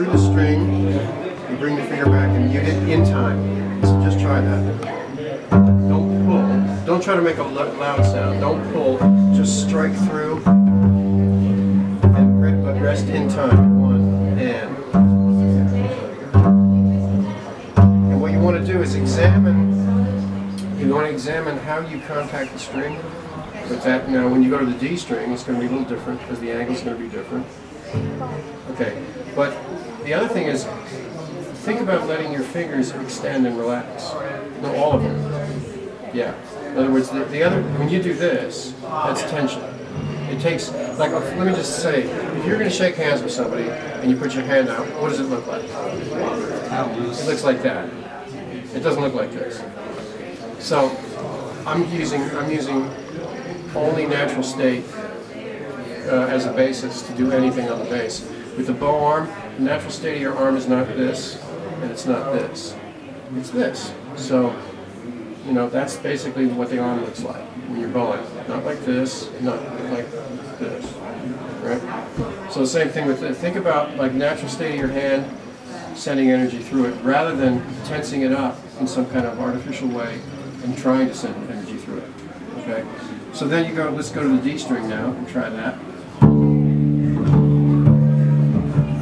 through the string, you bring the finger back and mute it in time. So just try that. Don't pull. Don't try to make a loud sound. Don't pull. Just strike through and rest in time. One and. And what you want to do is examine. You want to examine how you contact the string. But that now, when you go to the D string, it's going to be a little different because the angle is going to be different. Okay, but the other thing is, think about letting your fingers extend and relax. No, all of them. Yeah. In other words, the, the other, when you do this, that's tension. It takes, like, let me just say, if you're going to shake hands with somebody and you put your hand out, what does it look like? It looks like that. It doesn't look like this. So, I'm using, I'm using only natural state uh, as a basis to do anything on the bass. With the bow arm, the natural state of your arm is not this, and it's not this. It's this. So, you know, that's basically what the arm looks like when you're bowing. Not like this, not like this, right? So the same thing with, the, think about like natural state of your hand, sending energy through it, rather than tensing it up in some kind of artificial way and trying to send energy through it, okay? So then you go, let's go to the D string now and try that.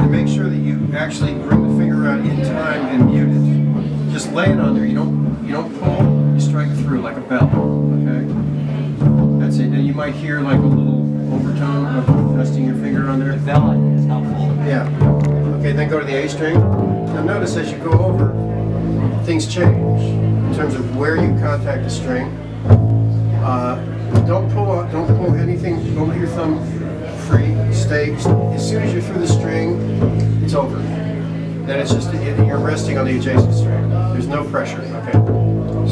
Make sure that you actually bring the finger out in time and mute it. Just lay it on there. You don't you don't pull, you strike through like a bell. Okay? That's it. And you might hear like a little overtone of resting your finger on there. The bell is helpful. Yeah. Okay, then go to the A string. Now notice as you go over, things change in terms of where you contact the string. Uh, don't pull out, don't pull anything, don't let your thumb free, stay, as soon as you're through the string, it's over. Then it's just, you're resting on the adjacent string. There's no pressure, okay?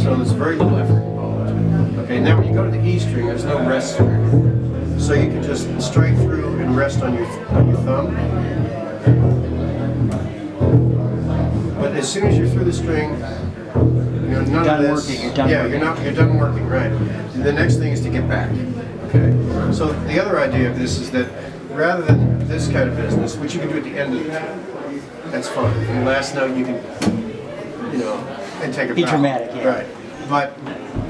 So there's very little effort involved. Okay, now when you go to the E string, there's no rest string. So you can just strike through and rest on your, on your thumb. But as soon as you're through the string, you know, none done of this. Working, you're done yeah, working. you're not. You're done working, right? And the next thing is to get back. Okay. So the other idea of this is that rather than this kind of business, which you can do at the end of the tune, that's fine. The last note you can, you know, and take a Be bow. dramatic, yeah. Right. But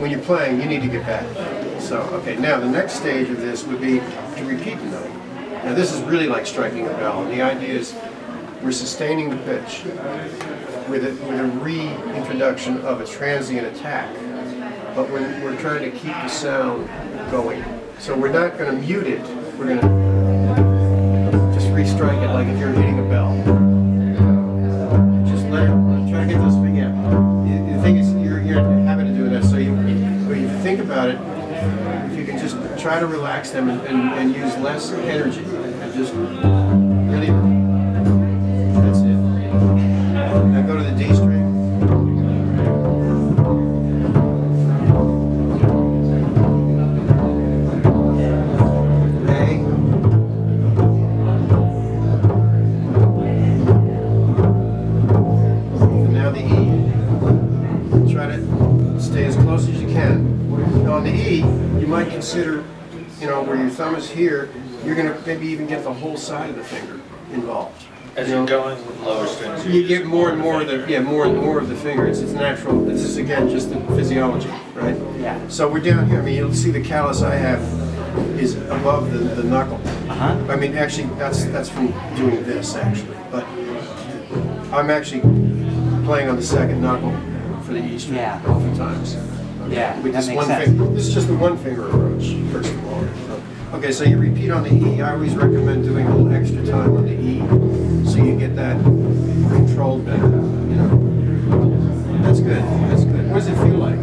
when you're playing, you need to get back. So okay, now the next stage of this would be to repeat the note. Now this is really like striking a bell, the idea is we're sustaining the pitch with a, with a reintroduction of a transient attack, but we're, we're trying to keep the sound going. So we're not going to mute it, we're going to just restrike it like if you're hitting a bell. Just let it, try to get those, yeah. The, the thing is, you're, you're habit of doing that, so you, when you think about it, if you can just try to relax them and, and, and use less energy, and just 10. Now on the E, you might consider, you know, where your thumb is here, you're going to maybe even get the whole side of the finger involved. As you're going lower strings, you get more and more of the, yeah, more and more of the finger. It's, it's natural. This is again just the physiology, right? Yeah. So we're down here. I mean, you'll see the callus I have is above the, the knuckle. Uh-huh. I mean, actually, that's that's from doing this actually, but I'm actually playing on the second knuckle for the E string yeah. oftentimes. Okay? Yeah, With that this makes one sense. finger. This is just the one finger approach, first of all. Okay, so you repeat on the E. I always recommend doing a little extra time on the E, so you get that controlled better. You know, that's good. That's good. What does it feel like?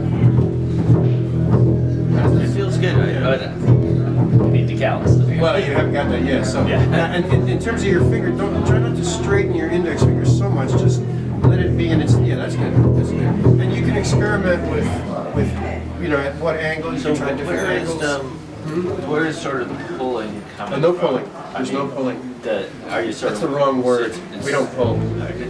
It feels good, right? But uh, need to callus. Well, you haven't got that yet. So, Yeah. now, and in, in terms of your finger, don't try not to straighten your index finger so much. Just let it be in its. Yeah, that's good. That's good. And you can experiment with, with, you know, at what angles. So you try different where is angles. um, where is sort of the pulling coming Uh, no from? pulling. I There's no pulling. The are you sort That's of the wrong word. it's- We don't pull.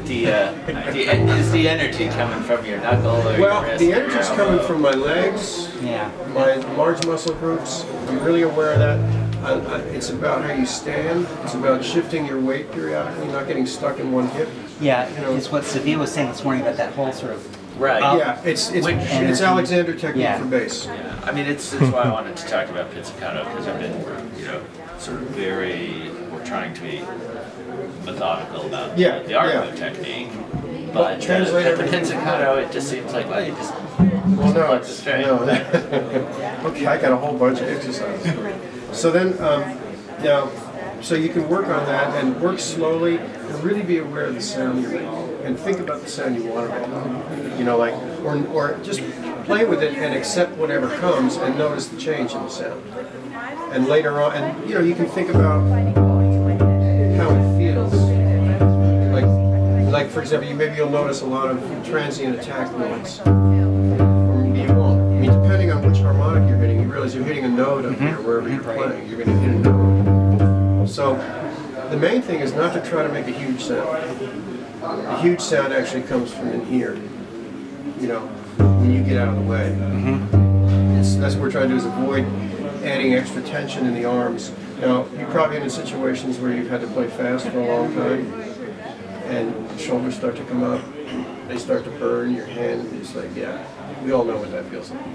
The, uh, the is the energy coming from your knuckle or Well, your wrist the or your energy's coming from my legs, Yeah. my large muscle groups. I'm really aware of that. uh, uh, it's about how you stand. It's about shifting your weight periodically, not getting stuck in one hip. Yeah, You know- it's what Sophia was saying this morning about that whole sort of. Right. up- Yeah, it's it's Which- it's Alexander technique Yeah. for bass. Yeah, I mean, it's, it's why I wanted to talk about pizzicato, because I've been, you know, sort of very, we're trying to be methodical about Yeah, the art yeah. of technique. But uh, translate at the pizzicato, it just seems like, well, you just Well, no, pluck the it's, string. no. okay, I got a whole bunch of exercises. So then, um, now, so you can work on that and work slowly and really be aware of the sound you're making and think about the sound you want to make. You know, like, or, or just play with it and accept whatever comes and notice the change in the sound. And later on, and you know, you can think about how it feels. Like, like for example, you maybe you'll notice a lot of transient attack noise or maybe you won't. I mean, depending on which harmonic you're hitting, you realize you're hitting a note up here mm-hmm. wherever you're playing. You're going to hit a note. So the main thing is not to try to make a huge sound. The huge sound actually comes from in here. You know, when you get out of the way. Mm-hmm. It's, that's what we're trying to do is avoid adding extra tension in the arms. Now, you've probably in situations where you've had to play fast for a long time and shoulders start to come up, they start to burn your hand, it's like, yeah, we all know what that feels like.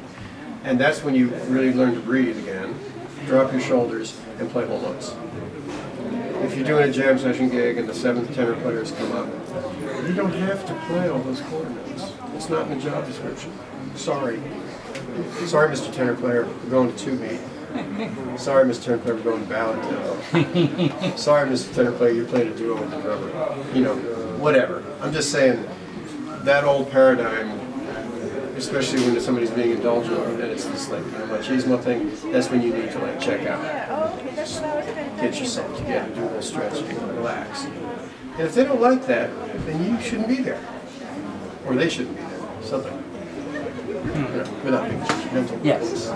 And that's when you really learn to breathe again, drop your shoulders, and play whole notes. If you're doing a jam session gig and the seventh tenor players come up, you don't have to play all those quarter notes. It's not in the job description. Sorry. Sorry, Mr. Tenor Player, we're going to two beat. Sorry, Mr. Tenor Player, we're going to ballad tempo. Sorry, Mr. Tenor Player, you're playing a duo with the drummer. You know, whatever. I'm just saying that old paradigm, especially when somebody's being indulgent and it's this like you know, machismo thing, that's when you need to like check out. Get yourself together, do a little stretching, relax. And if they don't like that, then you shouldn't be there. Or they shouldn't be there. Something. You know, without being judgmental. Yes.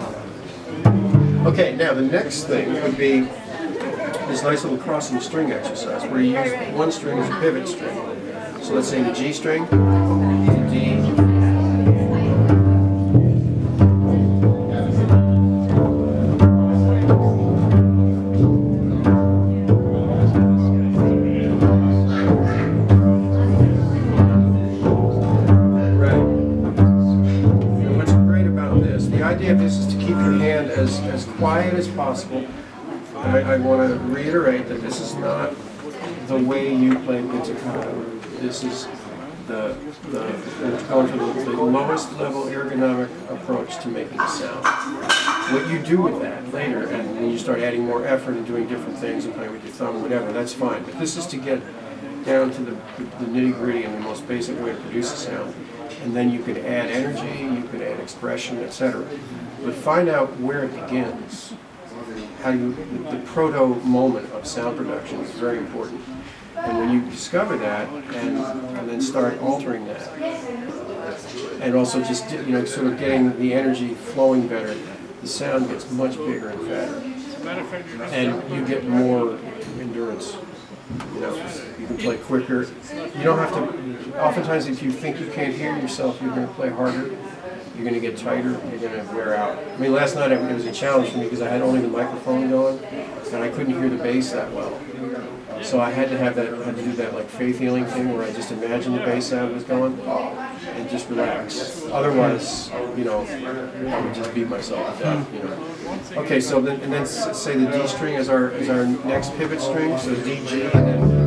Okay, now the next thing would be this nice little crossing string exercise where you use one string as a pivot string. So let's say the G string, possible. I, I want to reiterate that this is not the way you play pizzicato. This is the, the, the, the lowest level ergonomic approach to making a sound. What you do with that later, and when you start adding more effort and doing different things and playing with your thumb, whatever, that's fine. But this is to get down to the, the nitty gritty and the most basic way to produce a sound. And then you can add energy, you can add expression, etc. But find out where it begins. How you, the, the proto moment of sound production is very important. And when you discover that and, and then start altering that, and also just you know sort of getting the energy flowing better, the sound gets much bigger and fatter, and you get more endurance. You know, you can play quicker. You don't have to. Oftentimes, if you think you can't hear yourself, you're going to play harder. You're going to get tighter. You're going to wear out. I mean, last night it was a challenge for me because I had only the microphone going, and I couldn't hear the bass that well. So I had to have that, I had to do that like faith healing thing where I just imagined the bass sound was going and just relax. Otherwise, you know, I would just beat myself to death, you know. Okay, so then, and then say the D string is our, is our next pivot string, so D, G, and then.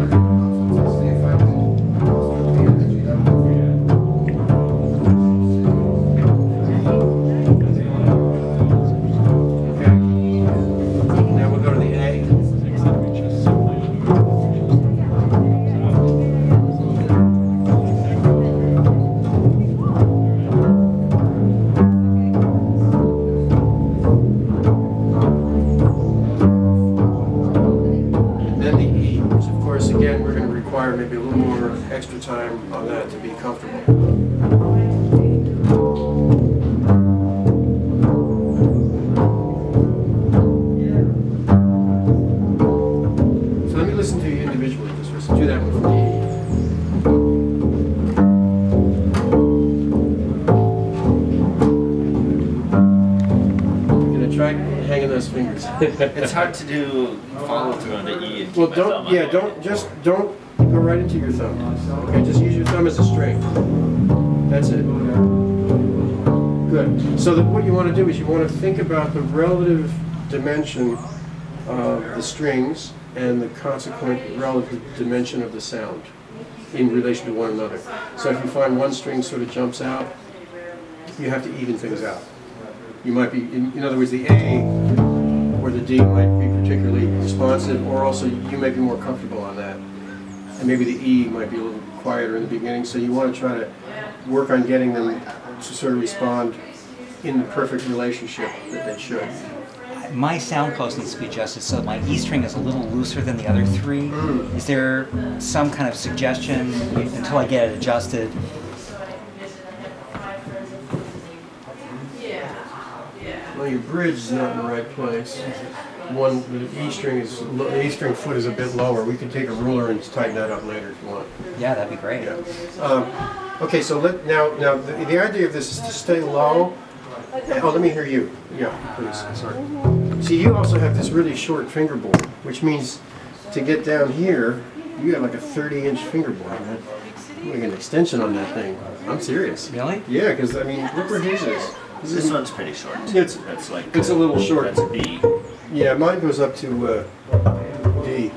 It's hard to do follow through on the E and Well, don't, thumb on yeah, don't, just, don't go right into your thumb. Okay, just use your thumb as a string. That's it. Good. So that what you want to do is you want to think about the relative dimension of the strings and the consequent relative dimension of the sound in relation to one another. So if you find one string sort of jumps out, you have to even things out. You might be, in, in other words, the A or the D might be particularly responsive, or also you may be more comfortable on that. And maybe the E might be a little quieter in the beginning, so you want to try to work on getting them to sort of respond in the perfect relationship that they should. My sound post needs to be adjusted so my E string is a little looser than the other three. Mm. Is there some kind of suggestion until I get it adjusted? Well, your bridge is not in the right place. One, the E string is, the E string foot is a bit lower. We can take a ruler and tighten that up later if you want. Yeah, that'd be great. Yeah. Um, Okay, so let, now, now, the, the idea of this is to stay low. Oh, let me hear you. Yeah, please, sorry. See, you also have this really short fingerboard, which means to get down here, you have like a 30-inch fingerboard, man. Like an extension on that thing. I'm serious. Really? Yeah, because, I mean, look where his is. His This one's pretty short. It's- That's like. it's a little short. That's a B. Yeah, mine goes up to uh, D.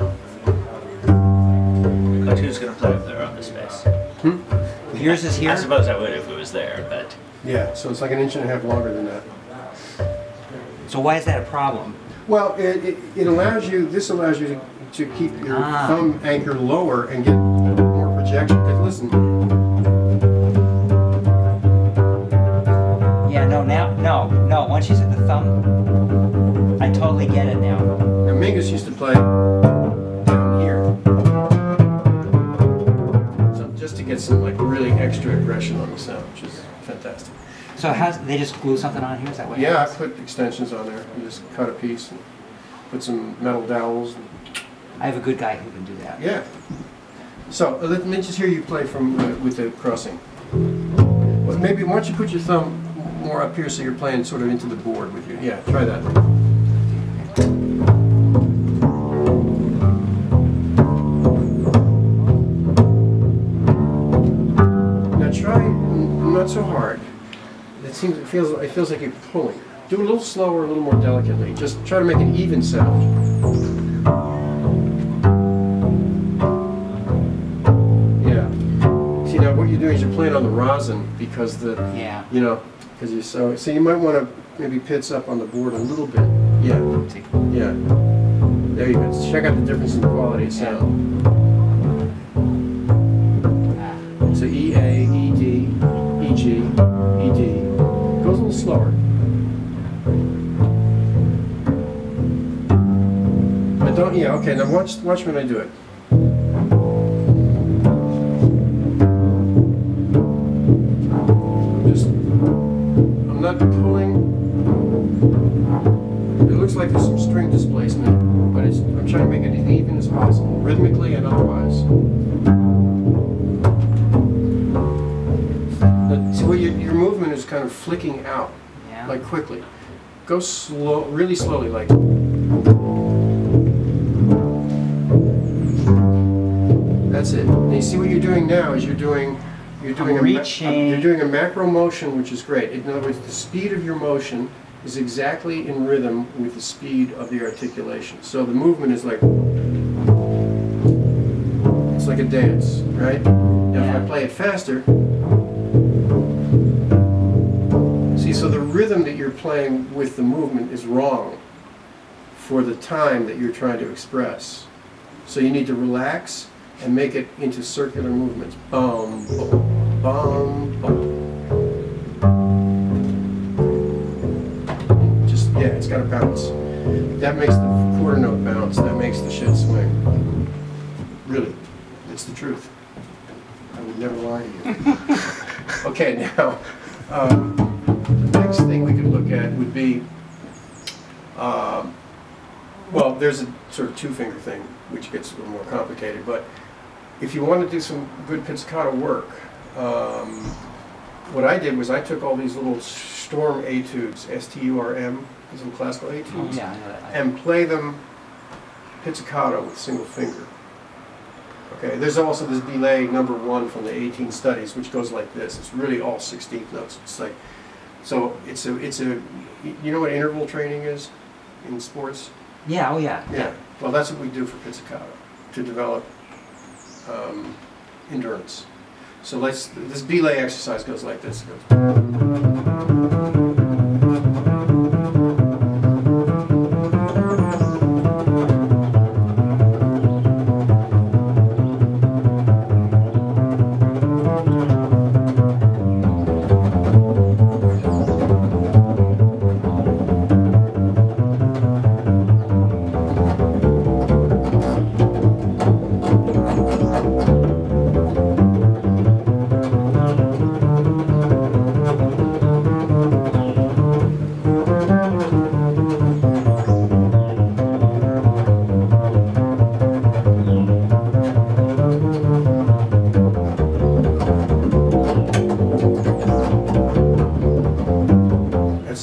But who's gonna play up there on the space? Yours is here. I suppose I would if it was there, but Yeah, so it's like an inch and a half longer than that. So why is that a problem? Well, it, it, it allows you, this allows you to, to keep your Ah. thumb anchor lower and get more projection. 'Cause listen, no, now, no, no. Once you said the thumb, I totally get it now. now Mingus used to play down here. So just to get some like really extra aggression on the sound, which is fantastic. So how's, they just glue something on here? Is that what? Yeah, I put extensions on there. You just cut a piece and put some metal dowels. And, I have a good guy who can do that. yeah. So uh, let me just hear you play from uh, with the crossing. Well, maybe why don't you put your thumb more up here so you're playing sort of into the board with you. Yeah, try that. Now try not so hard. It seems it feels it feels like you're pulling. Do it a little slower, a little more delicately. Just try to make an even sound. Yeah. See now what you're doing is you're playing on the rosin because the Yeah. you know because you're so so you might want to maybe pitch up on the board a little bit. Yeah. Yeah. There you go. Check out the difference in quality of sound. So E A, E D, E G, E D. Goes a little slower. But don't, yeah, okay, now watch, watch when I do it. I'm pulling. It looks like there's some string displacement, but it's, I'm trying to make it as even as possible, rhythmically and otherwise. But See, what your, your movement is kind of flicking out, Yeah. like quickly. Go slow, really slowly, like. That's it. And you see what you're doing now is you're doing, you're doing a, ma- reaching. you're doing a macro motion, which is great. In other words, the speed of your motion is exactly in rhythm with the speed of the articulation. So the movement is like, it's like a dance, right? Now, if I play it faster, see, so the rhythm that you're playing with the movement is wrong for the time that you're trying to express. So you need to relax and make it into circular movements. Bum, bum, bum, bum. Just, yeah, it's got to bounce. That makes the quarter note bounce. That makes the shit swing. Really, it's the truth. I would never lie to you. okay, now, um, the next thing we could look at would be, um, well, there's a sort of two-finger thing, which gets a little more complicated, but if you want to do some good pizzicato work, um, what I did was I took all these little Sturm etudes, S-T-U-R-M, these little classical Oh, etudes, yeah, know that. and play them pizzicato with single finger. Okay, there's also this delay number one from the 18 studies, which goes like this. It's really all 16th notes. It's like, so it's a, it's a, you know what interval training is in sports? Yeah, oh yeah. Yeah. Well, that's what we do for pizzicato to develop um, endurance. So let's, this belay exercise goes like this.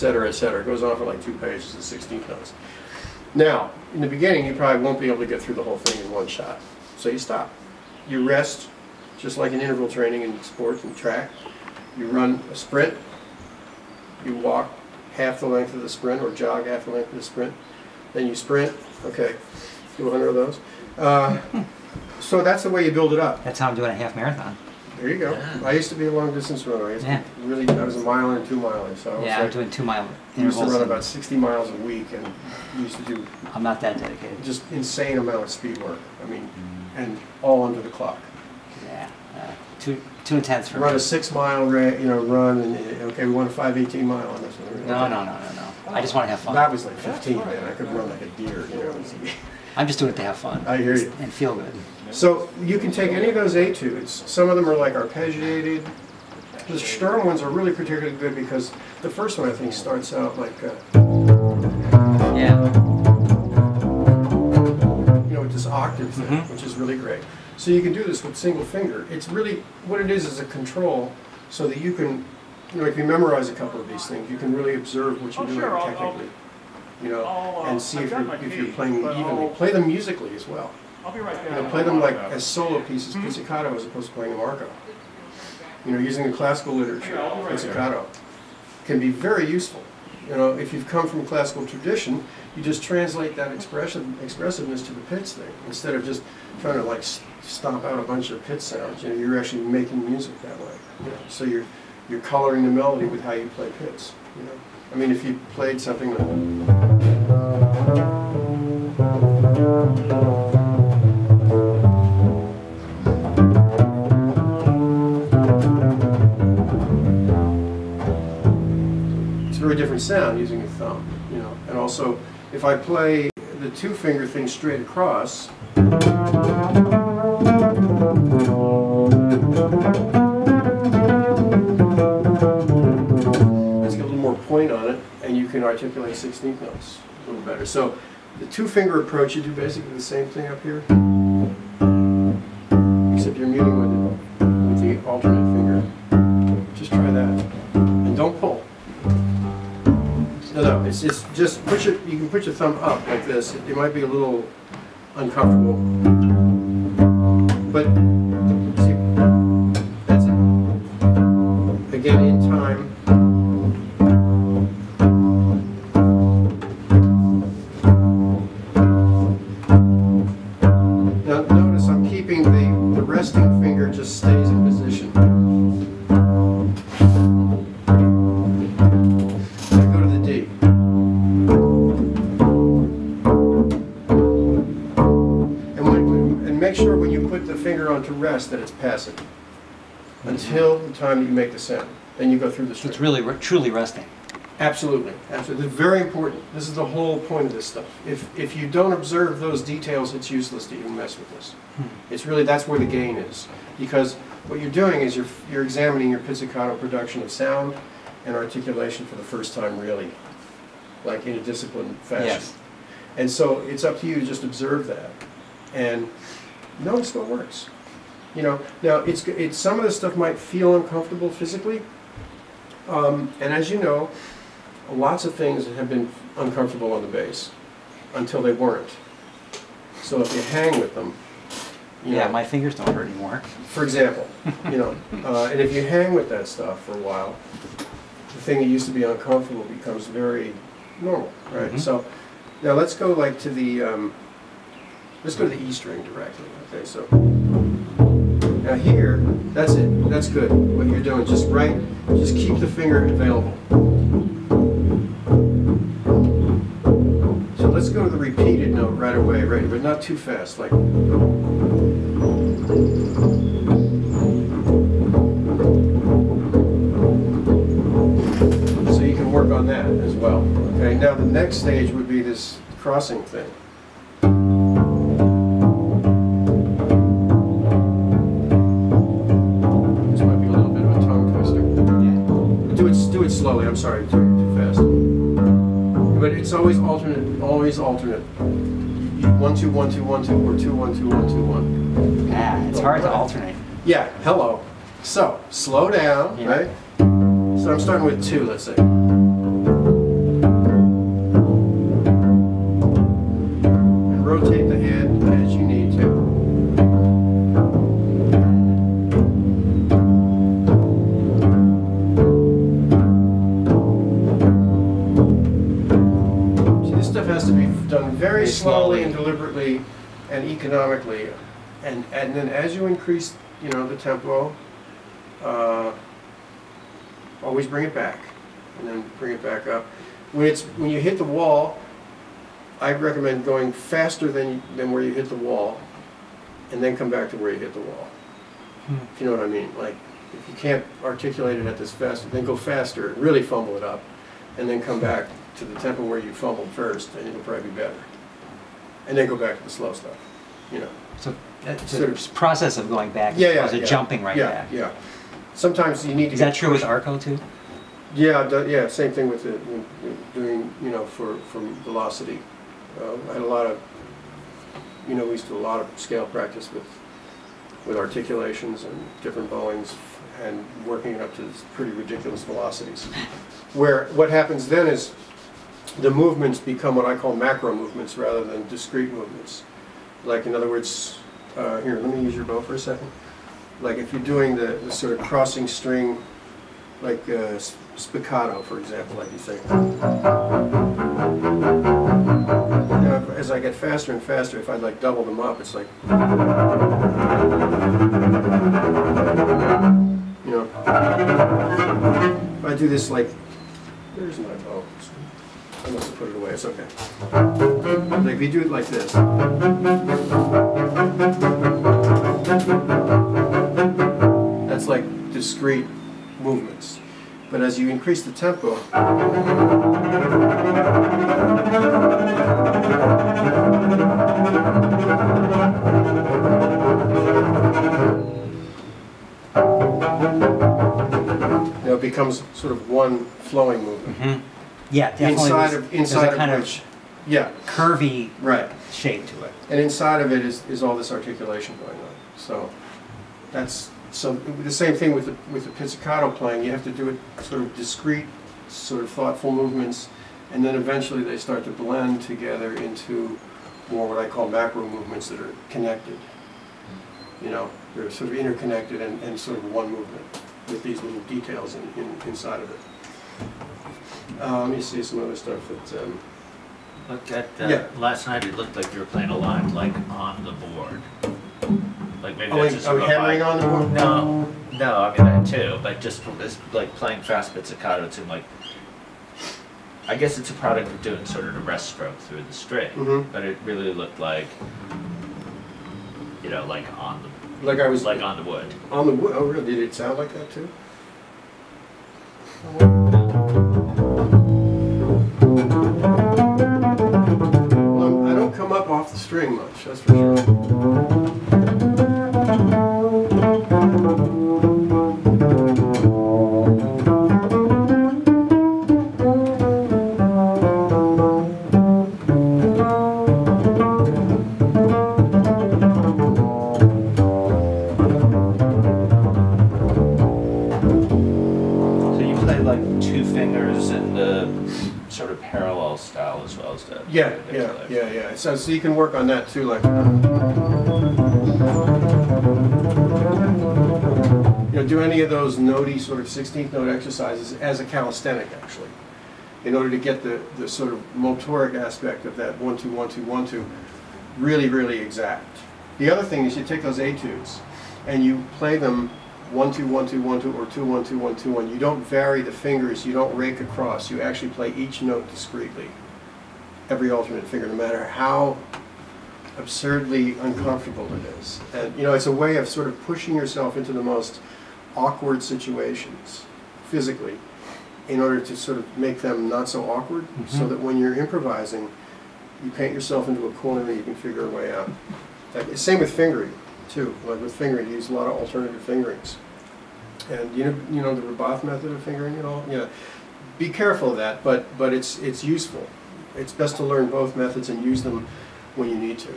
Cetera, et cetera. It goes on for like two pages of 16 notes. Now, in the beginning, you probably won't be able to get through the whole thing in one shot. So you stop. You rest, just like in interval training in sports and track. You run a sprint. You walk half the length of the sprint or jog half the length of the sprint. Then you sprint. Okay, do 100 of those. Uh, so that's the way you build it up. That's how I'm doing a half marathon. There you go. Yeah. I used to be a long distance runner. I used to Yeah. really, I was a miler and two miler. So I was Yeah, I'm like, doing two mile I used to run about 60 miles a week and used to do I'm not that dedicated. just insane amount of speed work. I mean, and all under the clock. Yeah, uh, too too intense for Run me. a six mile ra you know, run and, uh, okay, we want a 518 mile on this one. No, no, no, no, no. I just want to have fun. That was like 15, man. I could run like a deer, you know. I'm just doing it to have fun I hear you. and feel good. So you can take any of those etudes. Some of them are like arpeggiated. The Sturm ones are really particularly good because the first one I think starts out like, uh, Yeah. you know, with this octave thing, Mhm. which is really great. So you can do this with single finger. It's really, what it is is a control so that you can, you know, if you memorize a couple of these things, you can really observe what you're Oh, doing sure, I'll- I'll- technically. You know, I'll, uh, and see if you're, if you're playing evenly. I'll- Play them musically as well. I'll be right You there. know, play them like as solo hmm? pieces, pizzicato, as opposed to playing a marco. You know, using the classical literature, Yeah, right there. pizzicato, can be very useful. You know, if you've come from classical tradition, you just translate that expression, expressiveness to the pitch thing, instead of just trying to like stomp out a bunch of pitch sounds. You know, you're actually making music that way. You know, so you're you're coloring the melody with how you play pits. You know, I mean, if you played something like. Different sound using your thumb, you know. And also, if I play the two finger thing straight across, let's get a little more point on it, and you can articulate 16th notes a little better. So the two finger approach, you do basically the same thing up here, No, no, it's, it's just, put your, you can put your thumb up like this. It, it might be a little uncomfortable. But, see, that's it. Again, in time. Time that you make the sound. Then you go through the string. it's really re- truly resting. Absolutely, absolutely. It's very important. This is the whole point of this stuff. If, if you don't observe those details, it's useless to even mess with this. Hmm. It's really, that's where the gain is. Because what you're doing is you're, you're examining your pizzicato production of sound and articulation for the first time really, like in a disciplined fashion. Yes. And so it's up to you to just observe that and notice what works. You know, now it's, it's, some of the stuff might feel uncomfortable physically. Um, and as you know, lots of things have been uncomfortable on the bass until they weren't. So if you hang with them, Yeah, know, my fingers don't hurt anymore. for example, you know, uh, and if you hang with that stuff for a while, the thing that used to be uncomfortable becomes very normal, right? Mhm. So now let's go like to the um, let's go to the E string directly. Okay, so now here, that's it. That's good. What you're doing, just right, just keep the finger available. So let's go to the repeated note right away, right, but not too fast, like. So you can work on that as well. Okay, now the next stage would be this crossing thing. I'm sorry, too, too fast. But it's always alternate, always alternate. One, two, one, two, one, two, or two, one, two, one, two, one. Yeah, it's hard to alternate. Yeah, hello. So, slow down, Yeah. right? So I'm starting with two, let's say. Very Very slowly slowly. and deliberately and economically. And, and then as you increase, you know, the tempo, uh, always bring it back and then bring it back up. When it's, when you hit the wall, I recommend going faster than, than where you hit the wall and then come back to where you hit the wall. Hmm. If you know what I mean, like, if you can't articulate it at this fast, then go faster, and really fumble it up, and then come back to the tempo where you fumbled first, and it'll probably be better. And then go back to the slow stuff, you know. So it's Sort a of- process of going back Yeah, yeah, to yeah. jumping right yeah, back. Yeah, Sometimes you need to. Is get that true with Arco too? Yeah, yeah, same thing with with doing, you know, for, from velocity. Uh, I had a lot of, you know, we used to do a lot of scale practice with, with articulations and different bowings and working it up to pretty ridiculous velocities. Where, what happens then is the movements become what I call macro movements rather than discrete movements. Like, in other words, uh, here, let me use your bow for a second. Like, if you're doing the, the sort of crossing string like uh, spiccato, for example, like you say. As I get faster and faster, if I like double them up, it's like, you know. If I do this like, where's my? I must have put it away. It's okay. Like if you do it like this. That's like discrete movements. But as you increase the tempo, you know, it becomes sort of one flowing movement. hmm Yeah, definitely. Inside of, inside a of kind which, yeah, of curvy right. shape to it. And inside of it is, is all this articulation going on. So that's, so the same thing with the, with the pizzicato playing, you have to do it sort of discrete, sort of thoughtful movements, and then eventually they start to blend together into more what I call macro movements that are connected. You know, they're sort of interconnected and, and sort of one movement with these little details in, in, inside of it. Uh, let me see some other stuff that, um, Look at, uh, Yeah. last night it looked like you were playing a lot, like on the board. Like maybe oh, that's just are we hammering on the board? No, no, I mean that too, but just from like playing fast pizzicato, it seemed like, I guess it's a product of doing sort of the rest stroke through the string, Mhm. but it really looked like, you know, like on the, Like I was like on the wood. On the wood, oh really, did it sound like that too? that's for sure. So you play like two fingers uh, in of parallel style as well as the. Yeah, the yeah, dictate. yeah, yeah. So, so you can work on that too, like. You know, do any of those notey sort of 16th note exercises as a calisthenic, actually, in order to get the, the sort of motoric aspect of that one, two, one, two, one, two really, really exact. The other thing is you take those etudes and you play them one, two, one, two, one, two, or two, one, two, one, two, one. You don't vary the fingers, you don't rake across. You actually play each note discreetly every alternate finger, no matter how absurdly uncomfortable it is. And you know, it's a way of sort of pushing yourself into the most awkward situations physically in order to sort of make them not so awkward, mm-hmm. so that when you're improvising, you paint yourself into a corner and you can figure a way out. Same with fingering, too. Like with fingering, you use a lot of alternative fingerings. And you know, you know the Rabbath method of fingering and all. Yeah, be careful of that, but but it's it's useful. It's best to learn both methods and use them when you need to,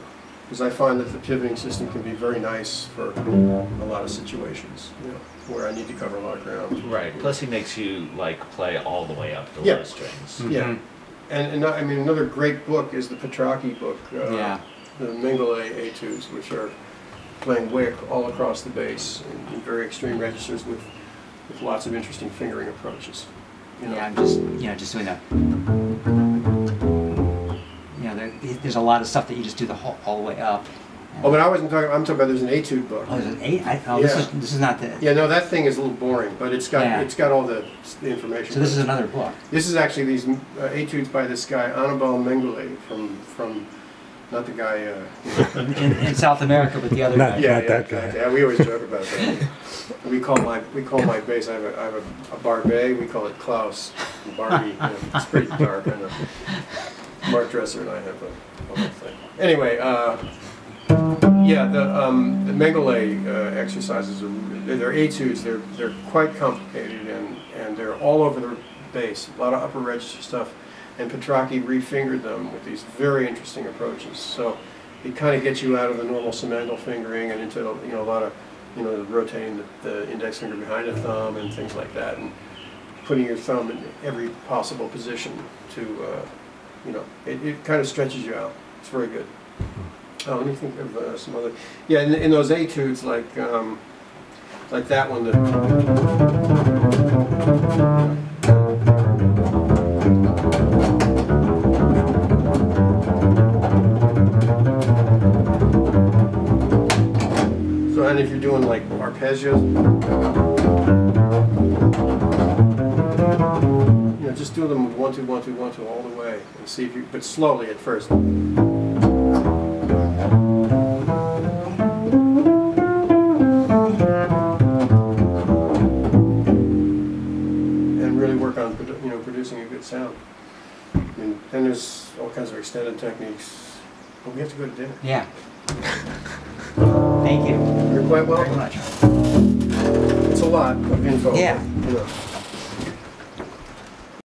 because I find that the pivoting system can be very nice for a lot of situations. You know, where I need to cover a lot of ground. Right. Plus, he makes you like play all the way up the Yeah. low strings. Yeah, Mhm. and, and I mean another great book is the Petracchi book. Uh, Yeah. The Mengoli etudes, which are playing way all across the bass in, in very extreme registers with with lots of interesting fingering approaches. You know. Yeah, I'm just, you know, just doing that. You know, there, there's a lot of stuff that you just do the whole, all the way up. Oh, but I wasn't talking. I'm talking about there's an etude book. Oh, there's an eight. I, oh, this is this is not the. Yeah, no, that thing is a little boring, but it's got Yeah. it's got all the, the information. So this is another book. This is actually these uh, etudes by this guy Annabelle Mengoli from from not the guy. Uh, In, in, in South America, but the other Not- guy. yeah, not yeah, that guy. exactly. Yeah, we always joke about that. we call my we call my bass. I have a, I have a, a Barbet. We call it Klaus Barbie. you know, it's pretty dark. I know. Mark Dresser and I have a, a whole thing. Anyway. Uh, yeah, the, um, the Mengoli uh, exercises they're, they're etudes. They're they're quite complicated and and they're all over the bass. A lot of upper register stuff, and Petracchi refingered them with these very interesting approaches. So it kind of gets you out of the normal Simandl fingering and into you know a lot of you know rotating the, the index finger behind the thumb and things like that, and putting your thumb in every possible position to uh, you know it, it kind of stretches you out. It's very good. Oh, let me think of uh, some other. Yeah, in, in those etudes, like um, like that one. The, and if you're doing like arpeggios, you know, just do them one, two, one, two, one, two all the way, and see if you, but slowly at first. and really work on you know producing a good sound. I mean, then there's all kinds of extended techniques. But we have to go to dinner. Yeah. Thank you You're quite very welcome. much. It's a lot of info. Yeah. Know.